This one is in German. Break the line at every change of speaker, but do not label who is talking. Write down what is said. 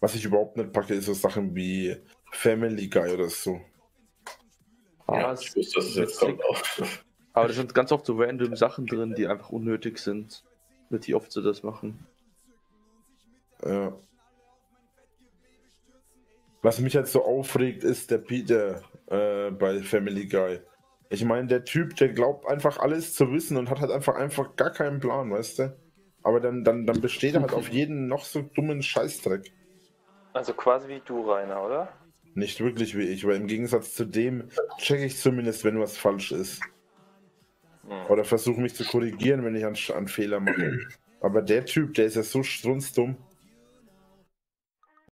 Was ich überhaupt nicht packe, ist so Sachen wie Family Guy oder so.
Ja, ich wusste, dass es jetzt kommt auch.
Aber da sind ganz oft so random Sachen drin, die einfach unnötig sind. Wird die oft so das machen.
Ja. Was mich halt so aufregt, ist der Peter äh, bei Family Guy. Ich meine, der Typ, der glaubt einfach alles zu wissen und hat halt einfach einfach gar keinen Plan, weißt du? Aber dann, dann, dann besteht er halt auf jeden noch so dummen Scheißdreck.
Also quasi wie du, Rainer, oder?
Nicht wirklich wie ich, weil im Gegensatz zu dem checke ich zumindest, wenn was falsch ist.
Hm.
Oder versuche mich zu korrigieren, wenn ich einen, einen Fehler mache. Aber der Typ, der ist ja so strunzdumm.